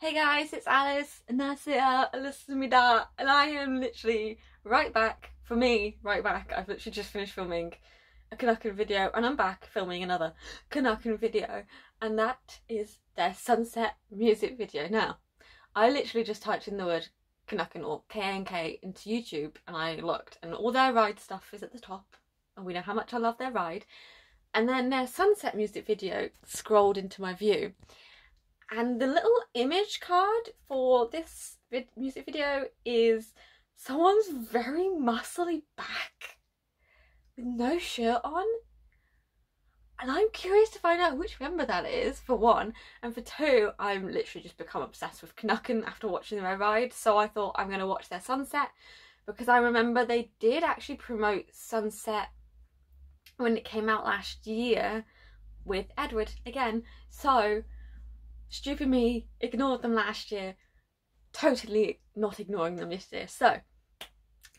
Hey guys, it's Alice, and that's it, uh, listen me that, and I am literally right back, for me, right back, I've literally just finished filming a Keunakeun video, and I'm back filming another Keunakeun video, and that is their sunset music video. Now, I literally just typed in the word Keunakeun or KNK into YouTube, and I looked, and all their ride stuff is at the top, and we know how much I love their ride, and then their sunset music video scrolled into my view, and the little image card for this vid- music video is someone's very muscly back with no shirt on. And I'm curious to find out which member that is, for one. And for two, I'm literally just become obsessed with Keunakeun after watching their ride. So I thought I'm going to watch their sunset because I remember they did actually promote Sunset when it came out last year with Edward again. So stupid me ignored them last year, totally not ignoring them this year. So,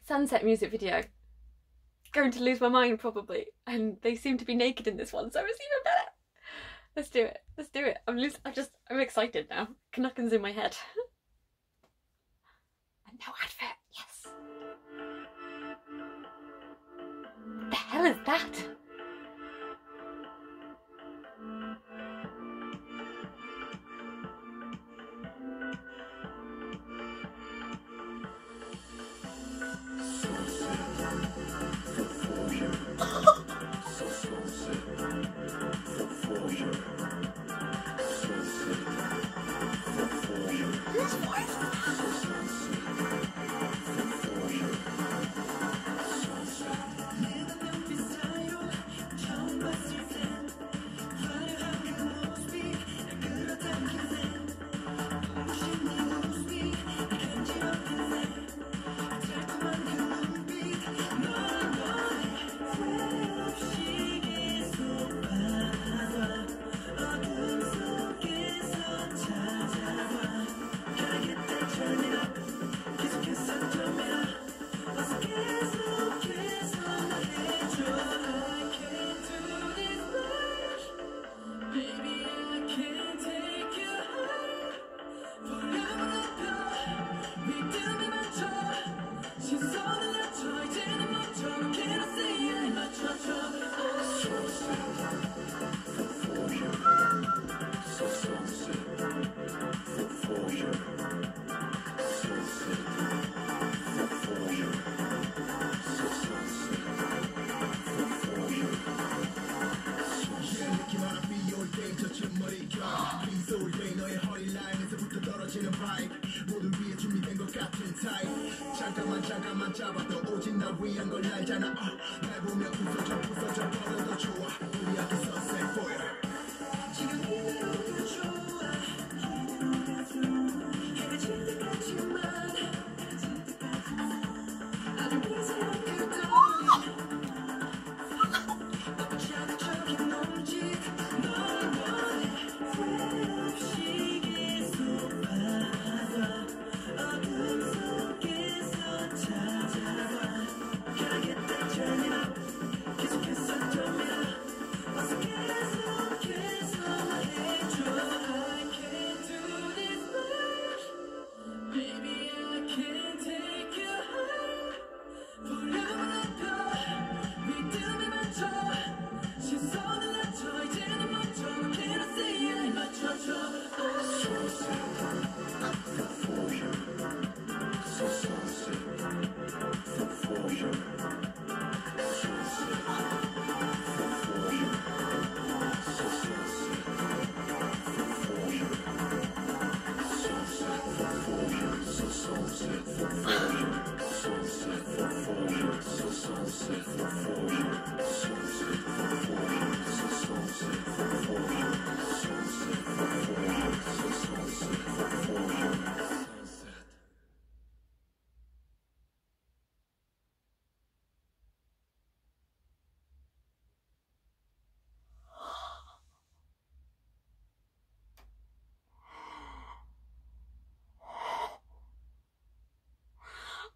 sunset music video. Going to lose my mind probably, and they seem to be naked in this one, so it's even better. Let's do it. Let's do it. I'm lose- I'm just I'm excited now. Keunakeun's in my head. and no advert. Yes. The hell is that?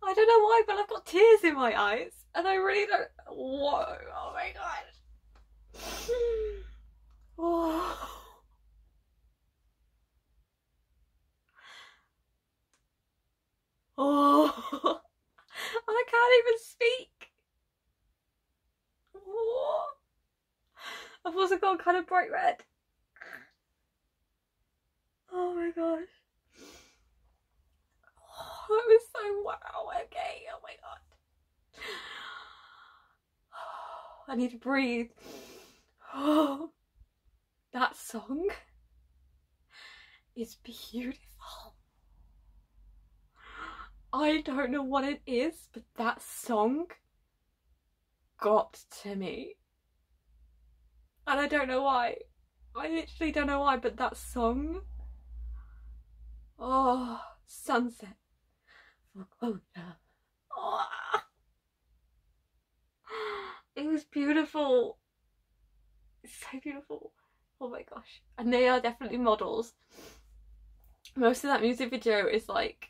I don't know why, but I've got tears in my eyes, and I really don't. Whoa! Oh my god! Oh. Oh, I can't even speak. Oh. I've also gone kind of bright red. Oh my gosh. Oh, it was so wow. Okay. Oh my god. I need to breathe. Oh, that song is beautiful. I don't know what it is, but that song got to me. And I don't know why. I literally don't know why, but that song. Oh, sunset. Oh. Oh. It was beautiful. So beautiful. Oh my gosh. And they are definitely models. Most of that music video is like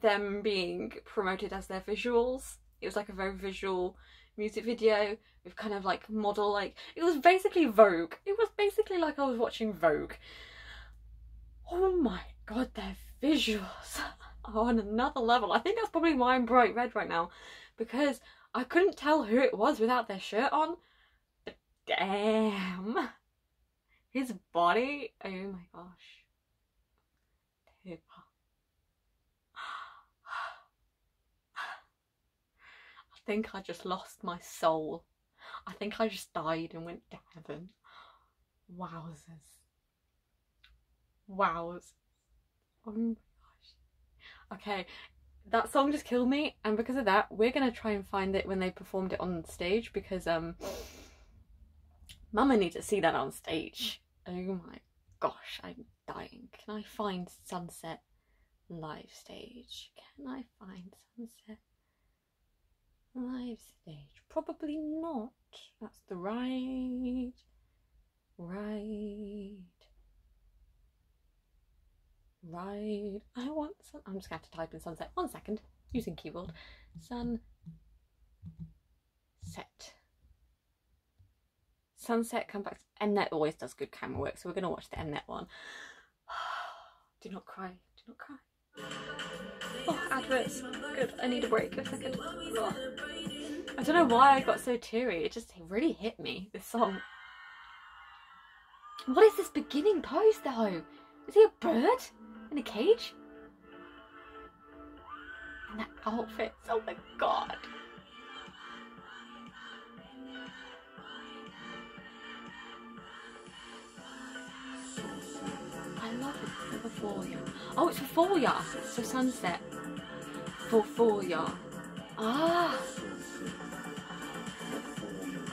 them being promoted as their visuals. It was like a very visual music video with kind of like model like it was basically Vogue. It was basically like I was watching Vogue. Oh my god, their visuals are on another level. I think that's probably why I'm bright red right now. Because I couldn't tell who it was without their shirt on. But damn. His body, oh my gosh. I think I just lost my soul. I think I just died and went to heaven. Wowzers. Wows. Oh my gosh. Okay, that song just killed me, and because of that, we're gonna try and find it when they performed it on stage because um Mama needs to see that on stage. Oh my gosh, I'm dying. Can I find Sunset live stage? Can I find Sunset live stage? Probably not. That's the right, right, right. I want some. I'm just going to type in sunset. One second, using keyboard. Sun set. Sunset come back. Mnet always does good camera work, so we're going to watch the Mnet one. Do not cry. Do not cry. Oh, adverts. Good. I need a break. A second. Oh. I don't know why I got so teary. It just really hit me. This song. What is this beginning pose though? Is he a bird in a cage? And that outfit. Oh my god. I love it. For ya. Oh, it's for ya. So sunset. For ya. Ah.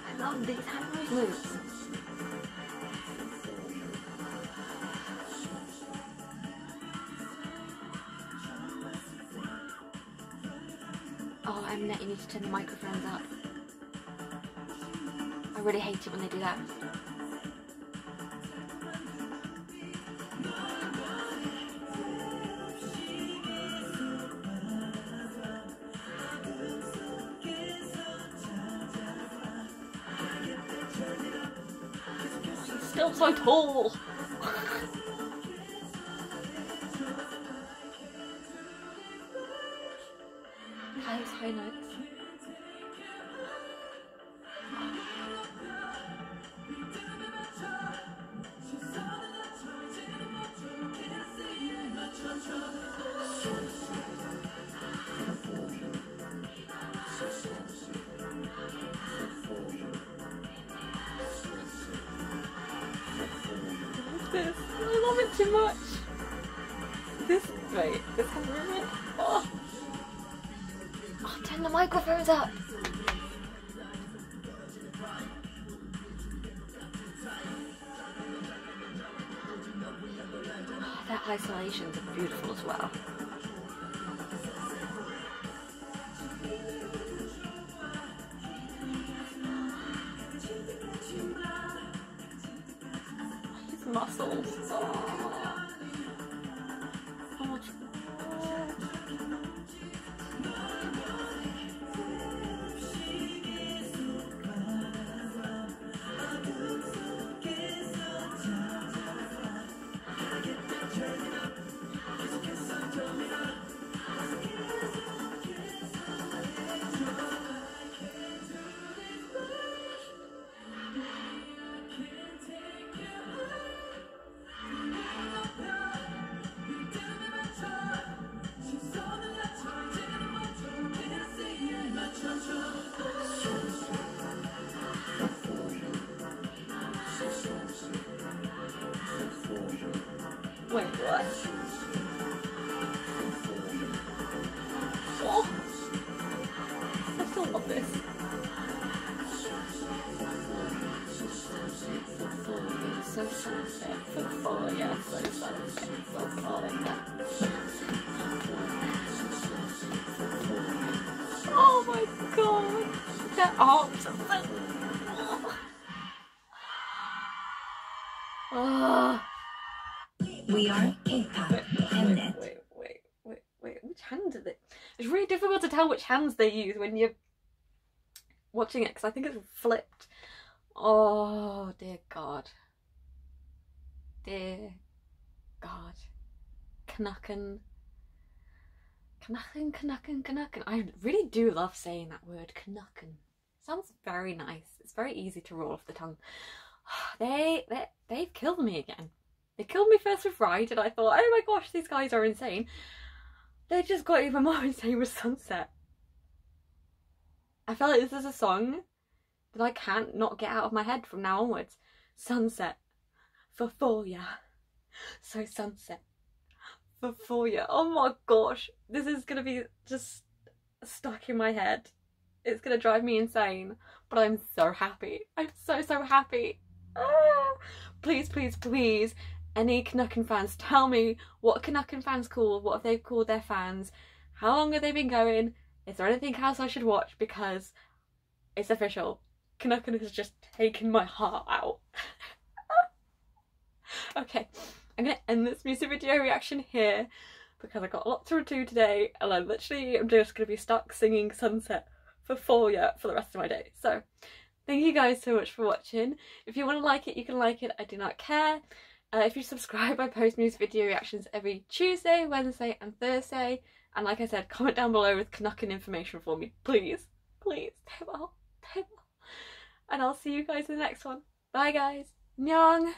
I love these hand. Oh, Mnet, you need to turn the microphones up. I really hate it when they do that. Still so tall. Highest high notes. this. I love it too much. This wait, this camera minute. Oh. Turn the microphones up. Oh, their isolations beautiful as well. His muscles. Oh. That. Oh my god, their arms are so. Oh. We are K-pop Wait, wait, wait, wait, wait. Which hand is it? It's really difficult to tell which hands they use when you're watching it because I think it's flipped. Oh dear God. Dear God. Keunakeun. Keunakeun, Keunakeun, Keunakeun. I really do love saying that word, Keunakeun. Sounds very nice. It's very easy to roll off the tongue. They, they, they've killed me again. They killed me first with Ride, and I thought, oh my gosh, these guys are insane. They just got even more insane with Sunset. I feel like this is a song that I can't not get out of my head from now onwards. Sunset for Foya. So Sunset for Foya. Oh my gosh, this is gonna be just stuck in my head. It's gonna drive me insane, but I'm so happy. I'm so so happy. Ah. Please, please, please, any Keunakeun fans, tell me what Keunakeun fans call, what have they called their fans, how long have they been going, is there anything else I should watch because it's official. Keunakeun has just taken my heart out. okay, I'm gonna end this music video reaction here because I got a lot to do today and I literally am just gonna be stuck singing Sunset for four yeah, for the rest of my day. So thank you guys so much for watching. If you want to like it, you can like it. I do not care. Uh, if you subscribe, I post music video reactions every Tuesday, Wednesday, and Thursday. And like I said, comment down below with Keunakeun information for me, please, please. And I'll see you guys in the next one. Bye, guys. Nyong.